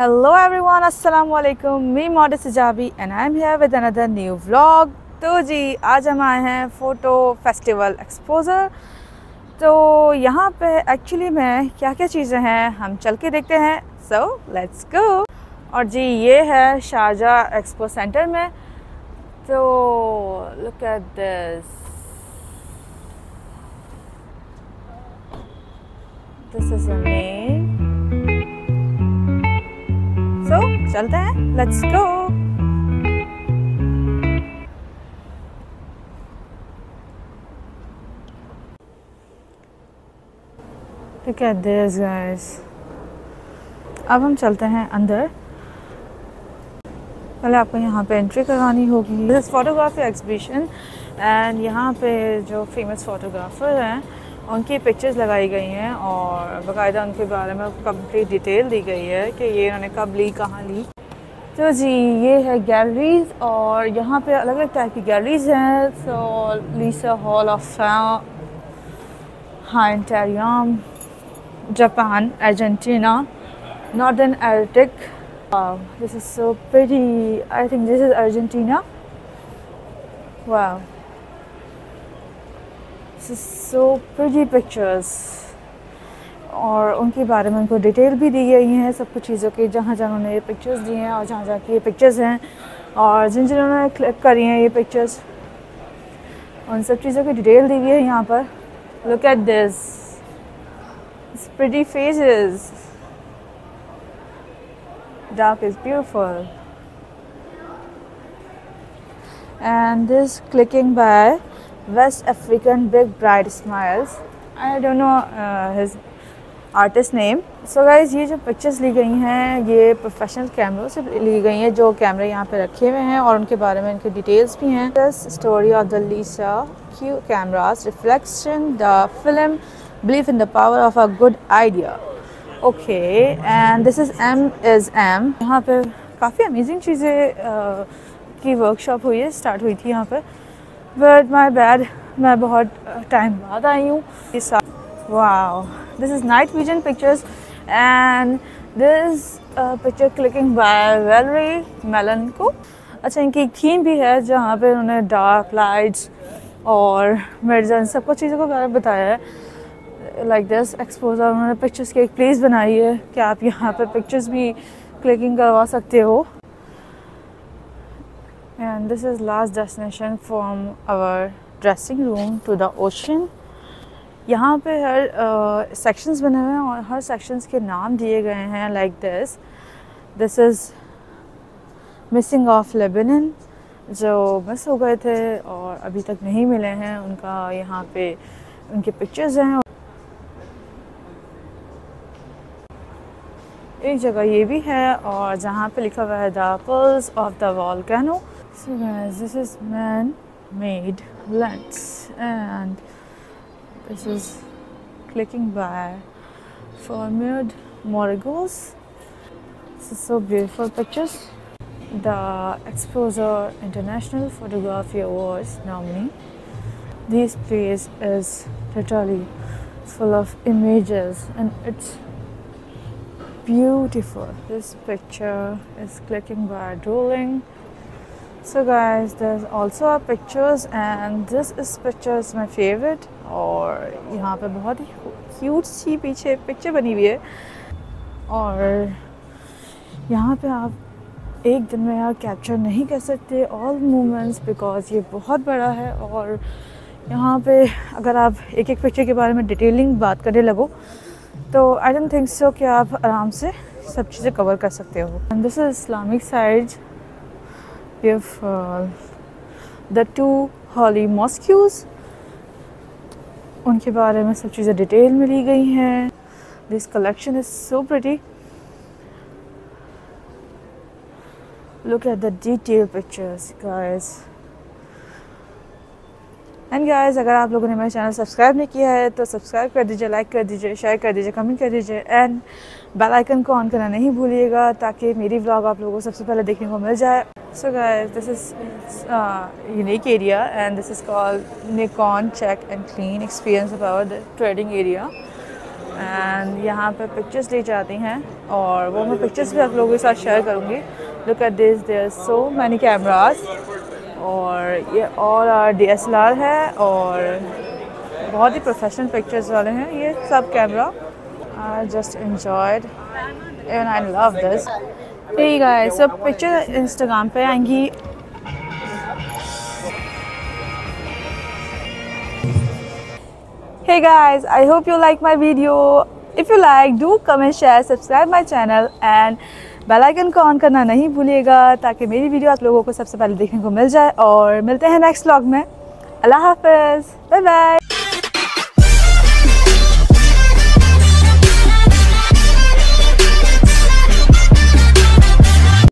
Hello everyone, Assalamu alaikum. Me Modest Hijabi and I'm here with another new vlog. तो जी आज हम आए हैं फ़ोटो फेस्टिवल एक्सपोज़र तो यहाँ पे एक्चुअली में क्या क्या चीज़ें हैं हम चल के देखते हैं. सो लेट्स गो और जी ये है शारजा एक्सपो सेंटर में. तो look at this this is so चलते हैं let's go Look at this, guys. अब हम चलते हैं अंदर। पहले आपको यहाँ पे एंट्री करवानी होगी। दिस फोटोग्राफी एग्जीबिशन एंड यहाँ पे जो फ़ेमस फोटोग्राफर हैं उनकी पिक्चर्स लगाई गई हैं और बाकायदा उनके बारे में कंप्लीट डिटेल दी गई है कि ये इन्होंने कब ली कहाँ ली तो जी ये है गैलरीज और यहाँ पे अलग अलग टाइप की गैलरीज हैं so लीसा hall of हाइंटेरियम Japan Argentina Northern Arctic. Wow, this is so pretty. I think this is Argentina. So pretty pictures. और उनके बारे में उनको डिटेल भी दी गई हैं सब कुछ चीज़ों की, जहाँ जहाँ उन्होंने ये पिक्चर्स दी हैं और जहाँ जहाँ की ये पिक्चर्स हैं और जिन जिन उन्होंने क्लिक करी हैं ये पिक्चर्स उन सब चीज़ों की डिटेल दी गई है यहाँ पर look at this pretty faces. Dark is beautiful. And this clicking by West African Big Bright Smiles. I don't know uh, his artist name so guys ये जो पिक्चर्स ली गई हैं ये प्रोफेशनल कैमरों से ली गई हैं जो कैमरे यहाँ पे रखे हुए हैं और उनके बारे में इनके डिटेल्स भी हैं। This story of the Lisa Q cameras reflection the film believe in the power of a good idea. Okay and this is M is M. यहाँ पे काफ़ी अमेजिंग चीज़ें uh, की वर्कशॉप हुई है स्टार्ट हुई थी यहाँ पे। बट माई बैड मैं बहुत टाइम uh, बाद आई हूँ। इस wow this is night vision pictures and this picture clicking by Valerie Mellon को। अच्छा इनकी एक थीम भी है जहाँ पे उन्होंने डार्क लाइट्स और मिर्जन सब कुछ चीज़ों के बारे में बताया है। लाइक दिस एक्सपोजर उन्होंने पिक्चर्स की एक प्लेस बनाई है कि आप यहाँ पे पिक्चर्स भी क्लिकिंग करवा सकते हो। This is last destination from our dressing room to the ocean यहाँ पे हर सेक्शंस uh, बने हुए हैं और हर सेक्शंस के नाम दिए गए हैं like this this is missing of Lebanon जो मिस हो गए थे और अभी तक नहीं मिले हैं. उनका यहाँ पे उनके पिक्चर्स हैं एक जगह ये भी है और जहाँ पे लिखा हुआ है the pulse of the volcano so guys this is man-made lens. And this is clicking by Formid Morigos this is so beautiful pictures. The Exposure International Photography Awards nominee. This place is literally full of images and it's beautiful. This picture is clicking by drooling so guys, there's also our pictures and this is picture is my favorite. और यहाँ पे बहुत ही cute सी पीछे picture बनी हुई है। और यहाँ पे आप एक दिन में यार कैप्चर नहीं कर सकते ऑल मोमेंट्स बिकॉज़ ये बहुत बड़ा है। और यहाँ पे अगर आप एक एक पिक्चर के बारे में डिटेलिंग बात करने लगो तो आई डोंट थिंक सो कि आप आराम से सब चीज़ें कवर कर सकते हो। This is Islamic side the two holy mosques उनके बारे में सब चीज़ें डिटेल में ली गई हैं this collection is so pretty look at the detailed pictures guys and guys अगर आप लोगों ने मेरा चैनल सब्सक्राइब नहीं किया है तो सब्सक्राइब कर दीजिए लाइक कर दीजिए शेयर कर दीजिए कमेंट कर दीजिए एंड बेल आइकन को ऑन करना नहीं भूलिएगा ताकि मेरी व्लॉग आप लोगों को सबसे पहले देखने को मिल जाए। So guys this is unique area and this is called Nikon check and clean experience about the trading area and यहाँ पर पिक्चर्स ले जाती हैं और वो मैं पिक्चर्स भी आप लोगों के साथ शेयर करूँगी। Look at this there so many cameras और ये और डी एस एल आर है और बहुत ही प्रोफेशनल पिक्चर्स वाले हैं। ये सब camera I just enjoyed and I love this ठीक है सब पिक्चर इंस्टाग्राम पे आएँगी। Hey guys, i hope you like my video if you like, do comment, share, subscribe my channel and bell icon को ऑन करना नहीं भूलिएगा, ताकि मेरी वीडियो आप लोगों को सबसे पहले देखने को मिल जाए। और मिलते हैं नेक्स्ट व्लॉग में। अल्लाह हाफ़ बाय बाय